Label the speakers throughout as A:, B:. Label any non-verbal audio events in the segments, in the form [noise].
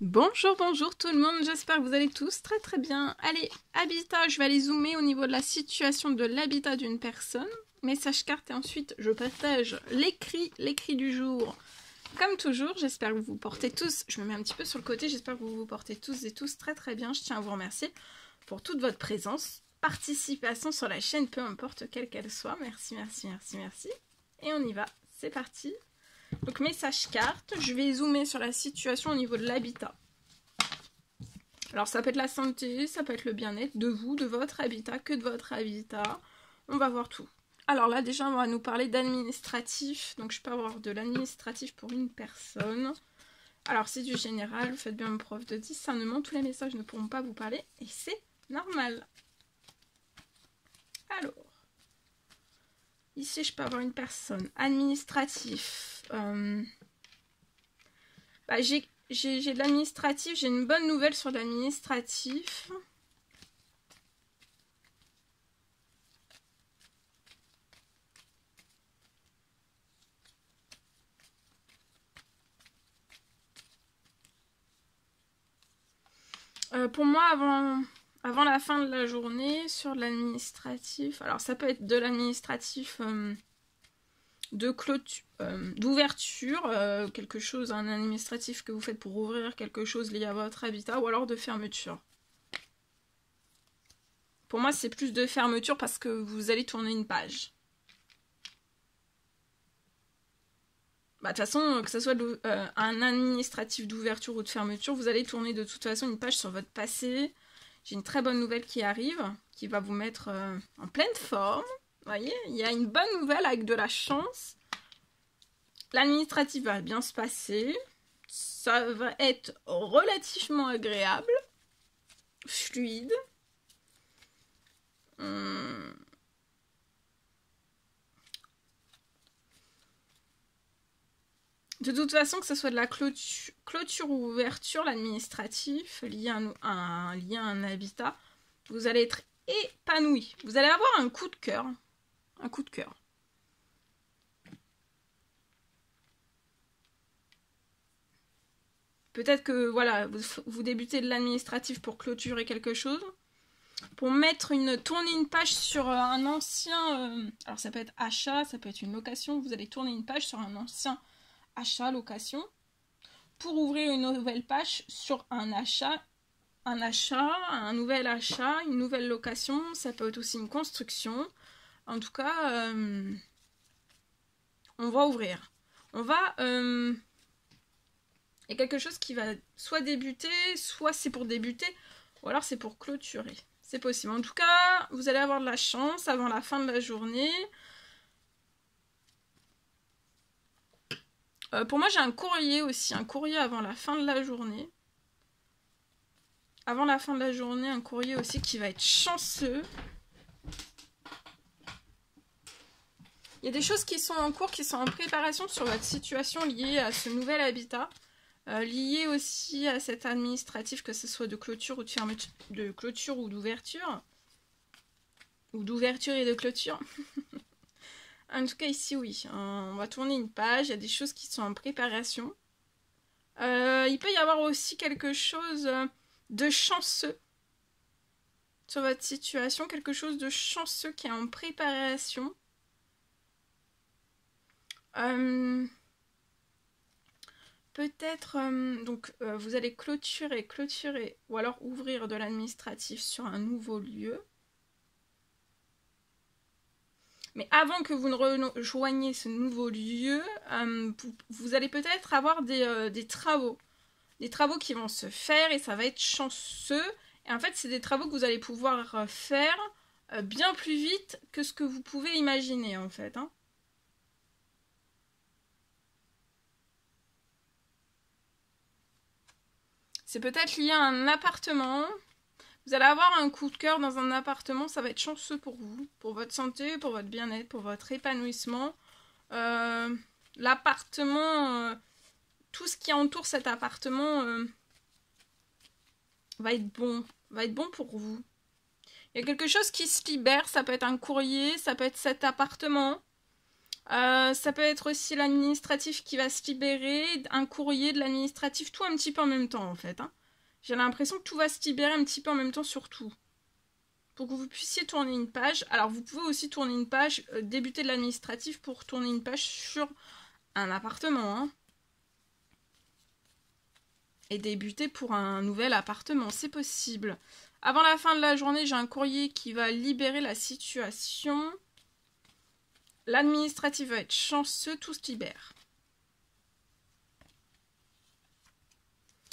A: Bonjour, bonjour tout le monde, j'espère que vous allez tous très très bien. Allez, habitat, je vais aller zoomer au niveau de la situation de l'habitat d'une personne. Message carte et ensuite je partage l'écrit, l'écrit du jour. Comme toujours, j'espère que vous vous portez tous, je me mets un petit peu sur le côté, j'espère que vous vous portez tous et tous très très bien. Je tiens à vous remercier pour toute votre présence, participation sur la chaîne, peu importe quelle qu'elle soit. Merci, merci, merci, merci. Et on y va, c'est parti. Donc message carte, je vais zoomer sur la situation au niveau de l'habitat. Alors ça peut être la santé, ça peut être le bien-être de vous, de votre habitat, que de votre habitat. On va voir tout. Alors là déjà on va nous parler d'administratif. Donc je peux avoir de l'administratif pour une personne. Alors c'est du général, faites bien preuve de discernement. Tous les messages ne pourront pas vous parler et c'est normal. Alors, ici je peux avoir une personne administratif euh, bah, j'ai de l'administratif, j'ai une bonne nouvelle sur l'administratif. Euh, pour moi, avant, avant la fin de la journée, sur l'administratif, alors ça peut être de l'administratif euh, de clôture, euh, d'ouverture, euh, quelque chose, un administratif que vous faites pour ouvrir quelque chose lié à votre habitat, ou alors de fermeture. Pour moi, c'est plus de fermeture parce que vous allez tourner une page. Bah, de toute façon, que ce soit un administratif d'ouverture ou de fermeture, vous allez tourner de toute façon une page sur votre passé. J'ai une très bonne nouvelle qui arrive, qui va vous mettre en pleine forme voyez, il y a une bonne nouvelle avec de la chance. L'administratif va bien se passer. Ça va être relativement agréable. Fluide. Hmm. De toute façon, que ce soit de la clôture, ou ouverture, l'administratif, lié à un, un habitat, vous allez être épanoui. Vous allez avoir un coup de cœur un coup de cœur. Peut-être que voilà, vous, débutez de l'administratif pour clôturer quelque chose. Pour mettre une tourner une page sur un ancien euh, alors ça peut être achat, ça peut être une location, vous allez tourner une page sur un ancien achat location pour ouvrir une nouvelle page sur un achat un achat, un nouvel achat, une nouvelle location, ça peut être aussi une construction, en tout cas, euh, on va ouvrir. On va... Euh, il quelque chose qui va soit débuter, soit c'est pour débuter, ou alors c'est pour clôturer. C'est possible. En tout cas, vous allez avoir de la chance avant la fin de la journée. Euh, pour moi, j'ai un courrier aussi, un courrier avant la fin de la journée. Avant la fin de la journée, un courrier aussi qui va être chanceux. Il y a des choses qui sont en cours, qui sont en préparation sur votre situation liée à ce nouvel habitat. Euh, liée aussi à cet administratif, que ce soit de clôture ou de fermeture, de clôture ou d'ouverture. Ou d'ouverture et de clôture. [laughs] en tout cas, ici, oui. on va tourner une page. Il y a des choses qui sont en préparation. Euh, il peut y avoir aussi quelque chose de chanceux sur votre situation. Quelque chose de chanceux qui est en préparation. Euh, peut-être, euh, donc, euh, vous allez clôturer, clôturer, ou alors ouvrir de l'administratif sur un nouveau lieu. Mais avant que vous ne rejoigniez ce nouveau lieu, vous, allez peut-être avoir des, des, travaux. Des travaux qui vont se faire et ça va être chanceux. Et en fait, c'est des travaux que vous allez pouvoir faire bien plus vite que ce que vous pouvez imaginer, en fait. Hein. C'est peut-être lié à un appartement. Vous allez avoir un coup de cœur dans un appartement, ça va être chanceux pour vous, pour votre santé, pour votre bien-être, pour votre épanouissement. Euh, l'appartement, euh, tout ce qui entoure cet appartement euh, va être bon, va être bon pour vous. Il y a quelque chose qui se libère, ça peut être un courrier, ça peut être cet appartement. Ça peut être aussi l'administratif qui va se libérer, un courrier de l'administratif, tout un petit peu en même temps en fait. Hein. J'ai l'impression que tout va se libérer un petit peu en même temps sur tout. Pour que vous puissiez tourner une page. Alors vous pouvez aussi tourner une page, euh, débuter de l'administratif pour tourner une page sur un appartement. Hein. Et débuter pour un nouvel appartement, c'est possible. Avant la fin de la journée, j'ai un courrier qui va libérer la situation. L'administratif va être chanceux, tout se libère.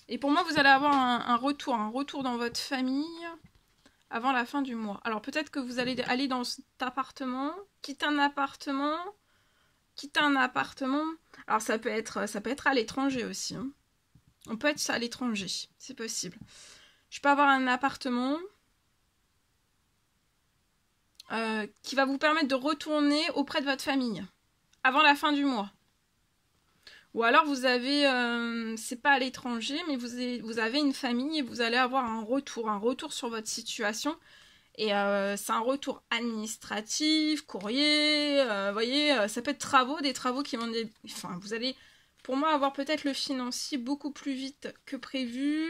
A: Et pour moi, vous allez avoir un, retour, un retour dans votre famille avant la fin du mois. Alors peut-être que vous allez aller dans cet appartement, quitter un appartement, quitter un appartement. Alors ça peut être, ça peut à l'étranger aussi. Hein. On peut être à l'étranger, c'est possible. Je peux avoir un appartement euh, qui va vous permettre de retourner auprès de votre famille avant la fin du mois. Ou alors vous avez, euh, c'est pas à l'étranger, mais vous avez, une famille et vous allez avoir un retour, un retour sur votre situation. Et euh, c'est un retour administratif, courrier, vous voyez, ça peut être travaux, des travaux qui vont... Enfin, vous allez, pour moi, avoir peut-être le financier beaucoup plus vite que prévu.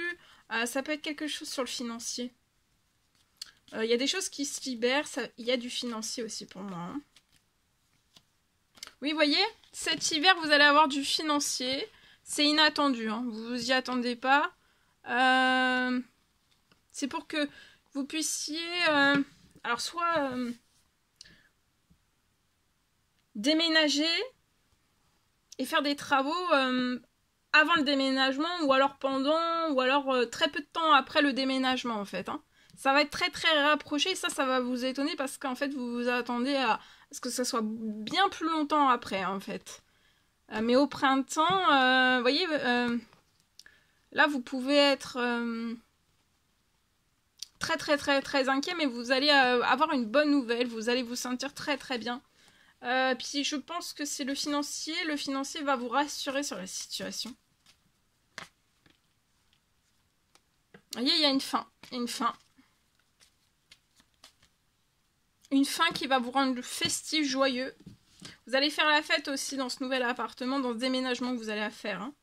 A: ça peut être quelque chose sur le financier. Il euh, y a des choses qui se libèrent. Il y a du financier aussi pour moi. Hein. Oui, voyez, cet hiver, vous allez avoir du financier. C'est inattendu. Hein. Vous vous y attendez pas. Euh, c'est pour que vous puissiez... Euh, alors, soit déménager et faire des travaux avant le déménagement ou alors pendant ou alors très peu de temps après le déménagement en fait. Hein ça va être très très rapproché. Ça, ça va vous étonner parce qu'en fait, vous vous attendez à ce que ça soit bien plus longtemps après, en fait. Euh, mais au printemps, euh, vous voyez, euh, là, vous pouvez être très très très très inquiet, mais vous allez avoir une bonne nouvelle. Vous allez vous sentir très très bien. puis je pense que c'est le financier. Le financier va vous rassurer sur la situation. Vous voyez, il y a une fin. Une fin une fin qui va vous rendre festif, joyeux. Vous allez faire la fête aussi dans ce nouvel appartement, dans ce déménagement que vous allez faire. Hein.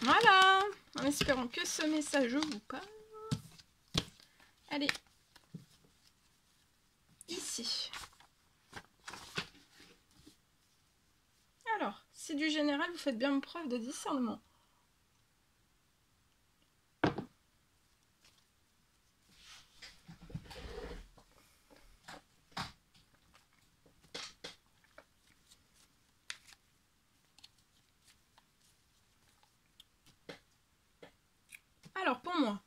A: Voilà, en espérant que ce message vous parle. Allez, ici. Alors, c'est du général, vous faites bien preuve de discernement. Alors pour moi,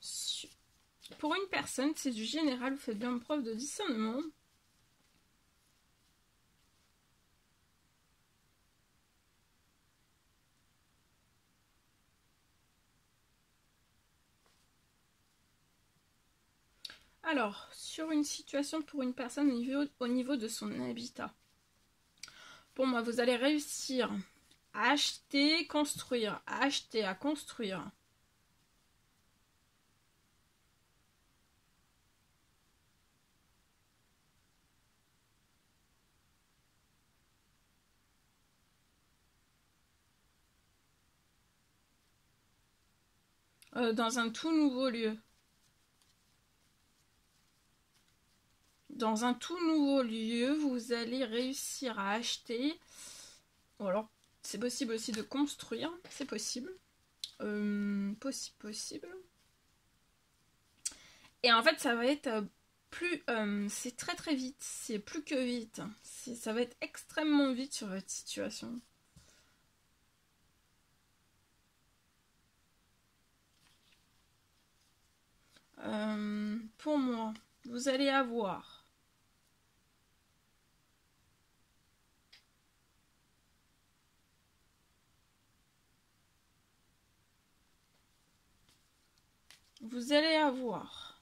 A: pour une personne, c'est du général, vous faites bien preuve de discernement. Alors, sur une situation pour une personne au niveau, de son habitat. Pour moi, vous allez réussir à acheter, construire, à acheter, à construire. Euh, dans un tout nouveau lieu. Dans un tout nouveau lieu, vous allez réussir à acheter. Ou alors, c'est possible aussi de construire, c'est possible. Euh, possible, possible. Et en fait, ça va être euh, plus. Euh, c'est très très vite, c'est plus que vite. Ça va être extrêmement vite sur votre situation. pour moi, vous allez avoir vous allez avoir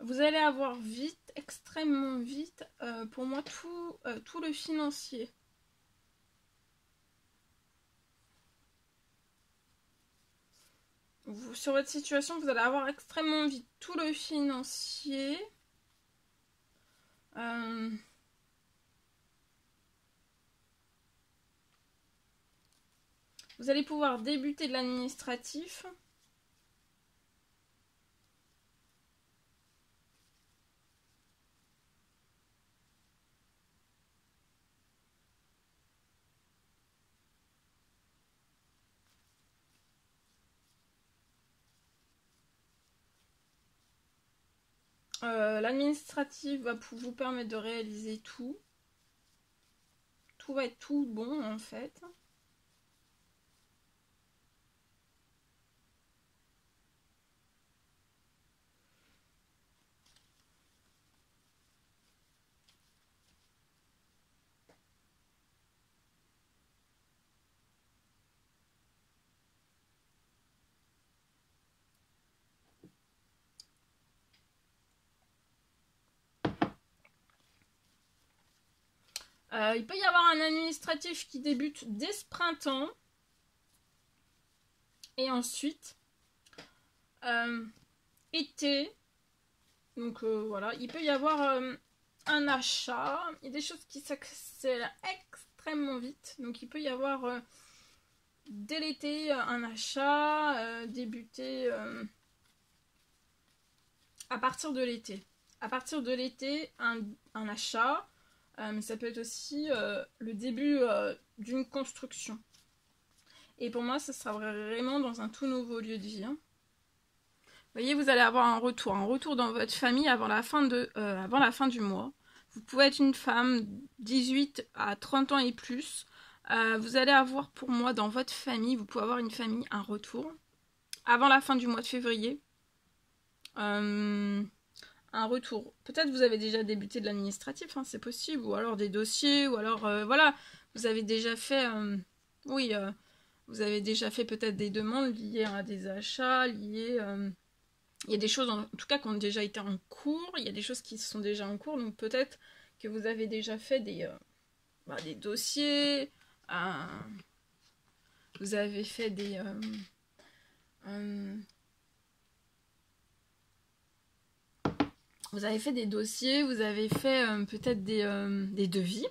A: Vous allez avoir vite, extrêmement vite, euh, pour moi, tout, euh, tout le financier. sur votre situation, vous allez avoir extrêmement vite tout le financier. Euh, vous allez pouvoir débuter de l'administratif. Euh, l'administratif va vous permettre de réaliser tout. Tout va être tout bon en fait. Euh, il peut y avoir un administratif qui débute dès ce printemps. Et ensuite, euh, été. Donc euh, voilà, il peut y avoir un achat. Il y a des choses qui s'accélèrent extrêmement vite. Donc il peut y avoir dès l'été un achat, débuter à partir de l'été. À partir de l'été, un achat. Euh, mais ça peut être aussi euh, le début euh, d'une construction. Et pour moi, ça sera vraiment dans un tout nouveau lieu de vie. Hein. Vous voyez, vous allez avoir un retour, un retour dans votre famille avant la fin, de, avant la fin du mois. Vous pouvez être une femme 18 à 30 ans et plus. vous allez avoir pour moi dans votre famille, vous pouvez avoir une famille, un retour avant la fin du mois de février. Euh, un retour. Peut-être vous avez déjà débuté de l'administratif, hein, c'est possible, ou alors des dossiers, ou alors euh, voilà, vous avez déjà fait, euh, oui, euh, vous avez déjà fait peut-être des demandes liées à des achats, liées, il y a des choses en, tout cas qui ont déjà été en cours, il y a des choses qui sont déjà en cours, donc peut-être que vous avez déjà fait des, bah, des dossiers, vous avez fait des vous avez fait des dossiers, vous avez fait euh, peut-être des, euh, des, devis.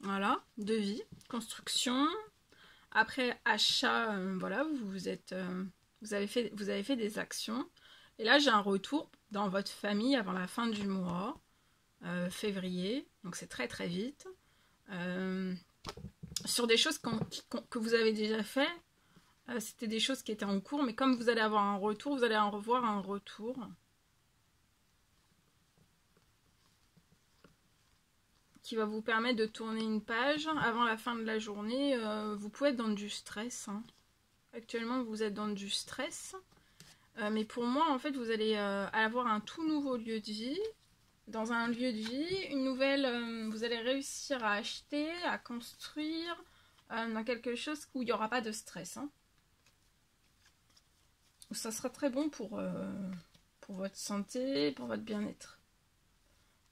A: Voilà, devis, construction. Après achat, euh, voilà, vous, êtes, vous, avez fait, vous avez fait des actions. Et là, j'ai un retour dans votre famille avant la fin du mois, février. Donc c'est très très vite. sur des choses que vous avez déjà fait, c'était des choses qui étaient en cours, mais comme vous allez avoir un retour, vous allez en revoir un retour. Qui va vous permettre de tourner une page avant la fin de la journée. Euh, vous pouvez être dans du stress. Hein. Actuellement, vous êtes dans du stress. Euh, mais pour moi, en fait, vous allez euh, avoir un tout nouveau lieu de vie. Dans un lieu de vie, une nouvelle, vous allez réussir à acheter, à construire dans quelque chose où il n'y aura pas de stress. Hein. Ça sera très bon pour, pour votre santé, pour votre bien-être.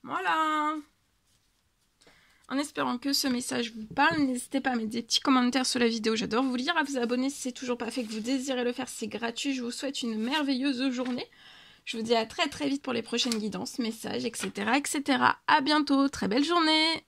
A: Voilà en espérant que ce message vous parle, n'hésitez pas à mettre des petits commentaires sur la vidéo, j'adore vous lire, à vous abonner si c'est toujours pas fait, que vous désirez le faire, c'est gratuit. Je vous souhaite une merveilleuse journée. Je vous dis à très très vite pour les prochaines guidances, messages, etc. etc. À bientôt, très belle journée